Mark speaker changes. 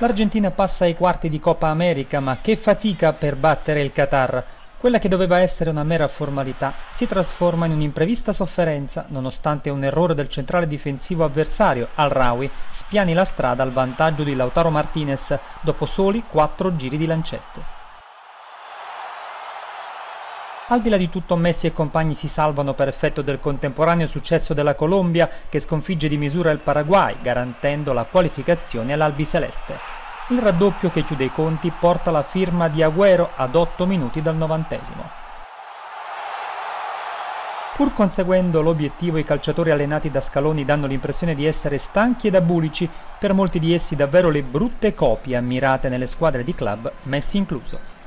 Speaker 1: L'Argentina passa ai quarti di Coppa America, ma che fatica per battere il Qatar. Quella che doveva essere una mera formalità si trasforma in un'imprevista sofferenza, nonostante un errore del centrale difensivo avversario, Al-Rawi, spiani la strada al vantaggio di Lautaro Martinez dopo soli quattro giri di lancette. Al di là di tutto Messi e compagni si salvano per effetto del contemporaneo successo della Colombia che sconfigge di misura il Paraguay garantendo la qualificazione all'Albiceleste. Il raddoppio che chiude i conti porta la firma di Agüero ad 8 minuti dal novantesimo. Pur conseguendo l'obiettivo i calciatori allenati da Scaloni danno l'impressione di essere stanchi ed abulici, per molti di essi davvero le brutte copie ammirate nelle squadre di club, Messi incluso.